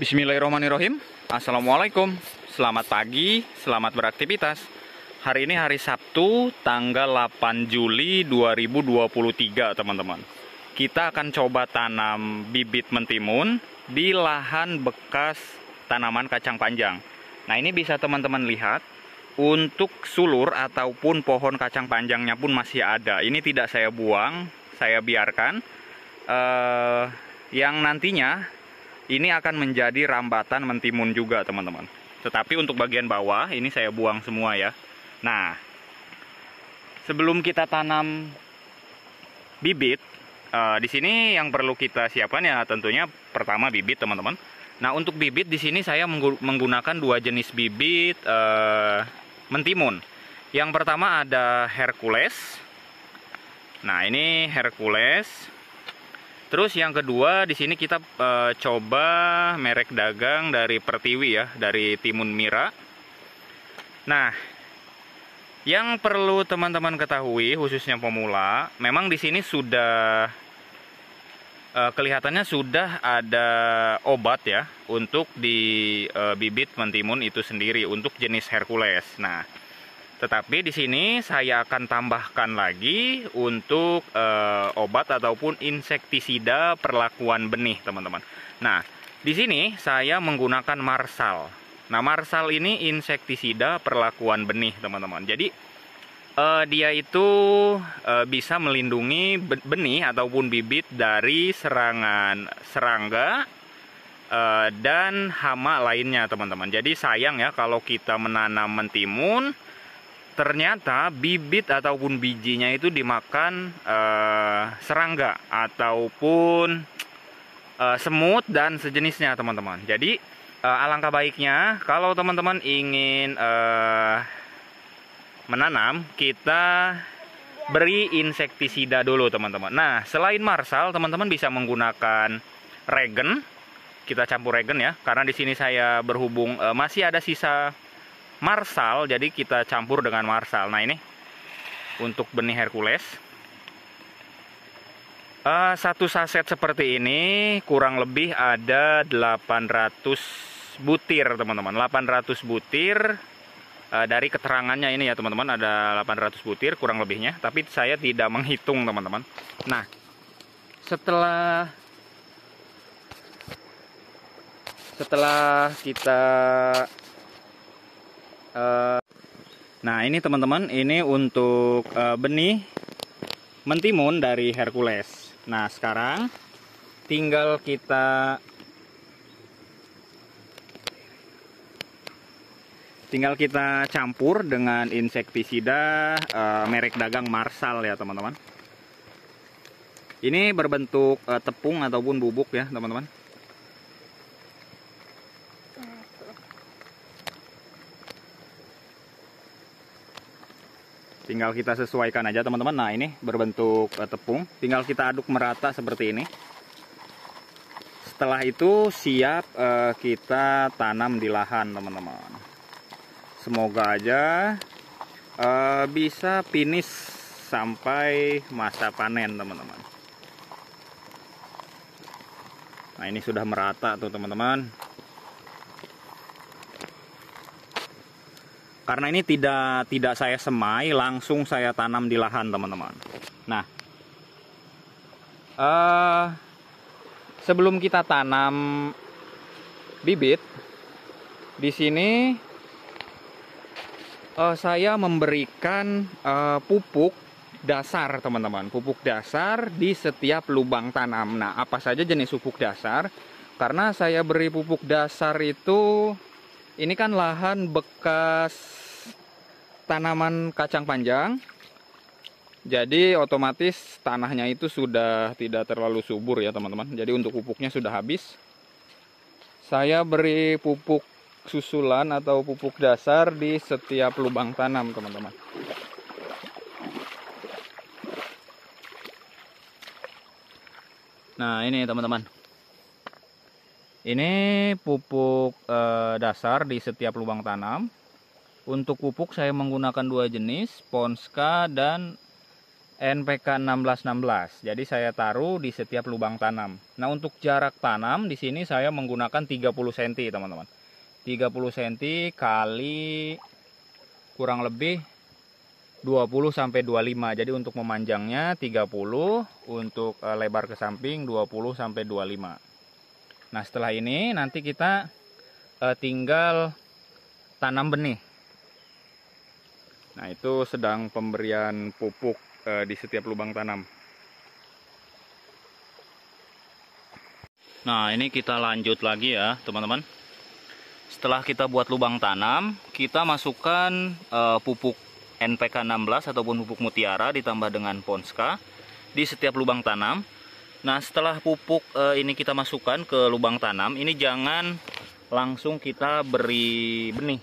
Bismillahirrahmanirrahim. Assalamualaikum. Selamat pagi, selamat beraktivitas. Hari ini hari Sabtu tanggal 8 Juli 2023 teman-teman. Kita akan coba tanam bibit mentimun Di lahan bekas tanaman kacang panjang. Nah ini bisa teman-teman lihat Untuk sulur ataupun pohon kacang panjangnya pun masih ada. Ini tidak saya buang, saya biarkan. Uh, Yang nantinya ini akan menjadi rambatan mentimun juga teman-teman. Tetapi untuk bagian bawah ini saya buang semua ya. Nah sebelum kita tanam bibit uh, di sini yang perlu kita siapkan ya tentunya pertama bibit teman-teman. Nah untuk bibit di sini saya menggunakan dua jenis bibit uh, mentimun. Yang pertama ada Hercules. Nah ini Hercules Terus yang kedua di sini kita e, coba merek dagang dari Pertiwi ya, dari Timun Mira. Nah, yang perlu teman-teman ketahui khususnya pemula, memang di sini sudah e, kelihatannya sudah ada obat ya untuk di e, bibit mentimun itu sendiri untuk jenis Hercules. Nah, tetapi di sini saya akan tambahkan lagi untuk e, obat ataupun insektisida perlakuan benih, teman-teman. Nah, di sini saya menggunakan Marsal. Nah, Marsal ini insektisida perlakuan benih, teman-teman. Jadi e, dia itu e, bisa melindungi benih ataupun bibit dari serangan serangga dan hama lainnya, teman-teman. Jadi sayang ya kalau kita menanam mentimun ternyata bibit ataupun bijinya itu dimakan uh, serangga ataupun uh, semut dan sejenisnya teman-teman. Jadi uh, alangkah baiknya kalau teman-teman ingin uh, menanam kita beri insektisida dulu teman-teman. Nah selain marsal teman-teman bisa menggunakan regen. Kita campur regen ya karena di sini saya berhubung uh, masih ada sisa marsal jadi kita campur dengan marsal. Nah ini untuk benih Hercules. Uh, satu saset seperti ini kurang lebih ada 800 butir teman-teman. 800 butir uh, dari keterangannya ini ya teman-teman ada 800 butir kurang lebihnya. Tapi saya tidak menghitung teman-teman. Nah setelah setelah kita Uh, nah ini teman-teman, ini untuk uh, benih mentimun dari Hercules. Nah sekarang tinggal kita tinggal kita campur dengan insektisida uh, merek dagang Marsal ya teman-teman. Ini berbentuk tepung ataupun bubuk ya teman-teman. Tinggal kita sesuaikan aja teman-teman. Nah ini berbentuk uh, tepung. Tinggal kita aduk merata seperti ini. Setelah itu siap uh, kita tanam di lahan teman-teman. Semoga aja uh, bisa finish sampai masa panen teman-teman. Nah ini sudah merata tuh teman-teman karena ini tidak tidak saya semai langsung saya tanam di lahan teman-teman. Nah. Uh, sebelum kita tanam bibit di sini uh, saya memberikan uh, pupuk dasar teman-teman. Pupuk dasar di setiap lubang tanam. Nah apa saja jenis pupuk dasar? Karena saya beri pupuk dasar itu ini kan lahan bekas tanaman kacang panjang. Jadi otomatis tanahnya itu sudah tidak terlalu subur ya teman-teman. Jadi untuk pupuknya sudah habis. Saya beri pupuk susulan atau pupuk dasar di setiap lubang tanam teman-teman. Nah ini teman-teman ini pupuk e, dasar di setiap lubang tanam untuk pupuk saya menggunakan dua jenis, Ponska dan NPK 1616. Jadi saya taruh di setiap lubang tanam. Nah, untuk jarak tanam di sini saya menggunakan 30 cm, teman-teman. 30 cm kali kurang lebih 20 sampai 25. Jadi untuk memanjangnya 30, untuk eh, lebar ke samping 20 sampai 25. Nah, setelah ini nanti kita uh, tinggal tanam benih. Nah, itu sedang pemberian pupuk uh, di setiap lubang tanam. Nah, ini kita lanjut lagi ya, teman-teman. Setelah kita buat lubang tanam, kita masukkan uh, pupuk NPK 16 ataupun pupuk mutiara ditambah dengan Ponska di setiap lubang tanam. Nah, setelah pupuk e, ini kita masukkan ke lubang tanam, ini jangan langsung kita beri benih.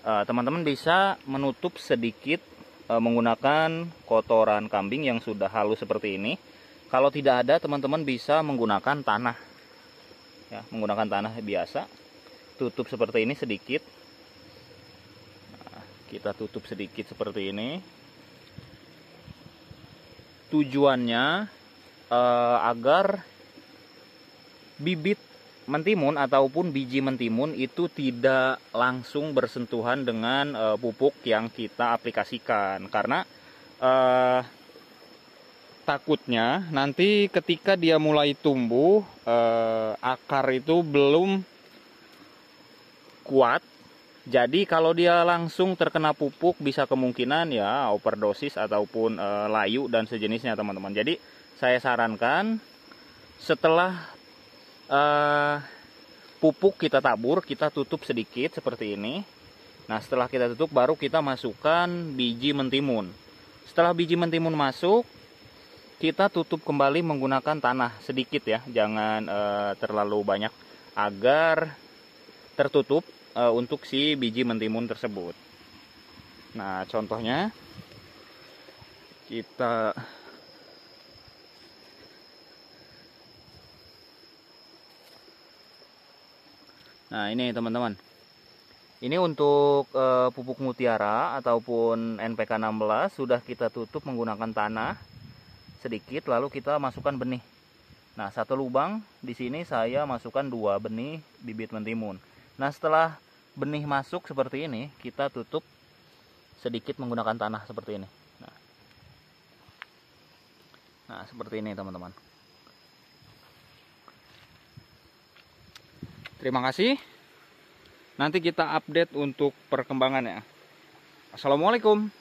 Teman-teman bisa menutup sedikit e, menggunakan kotoran kambing yang sudah halus seperti ini. Kalau tidak ada, teman-teman bisa menggunakan tanah. Ya, menggunakan tanah biasa. Tutup seperti ini sedikit. Nah, kita tutup sedikit seperti ini. Tujuannya uh, agar bibit mentimun ataupun biji mentimun itu tidak langsung bersentuhan dengan uh, pupuk yang kita aplikasikan. Karena uh, takutnya nanti ketika dia mulai tumbuh uh, akar itu belum kuat jadi kalau dia langsung terkena pupuk bisa kemungkinan ya overdosis ataupun uh, layu dan sejenisnya teman-teman jadi saya sarankan setelah uh, pupuk kita tabur, kita tutup sedikit seperti ini. Nah, setelah kita tutup baru kita masukkan biji mentimun. Setelah biji mentimun masuk, kita tutup kembali menggunakan tanah sedikit ya, jangan uh, terlalu banyak agar tertutup uh, untuk si biji mentimun tersebut. Nah, contohnya kita Nah ini teman-teman. Ini untuk e, pupuk mutiara ataupun NPK 16 sudah kita tutup menggunakan tanah sedikit lalu kita masukkan benih. Nah satu lubang di sini saya masukkan dua benih bibit mentimun. Nah setelah benih masuk seperti ini kita tutup sedikit menggunakan tanah seperti ini. Nah, nah seperti ini teman-teman. Terima kasih. Nanti kita update untuk perkembangannya. Assalamualaikum.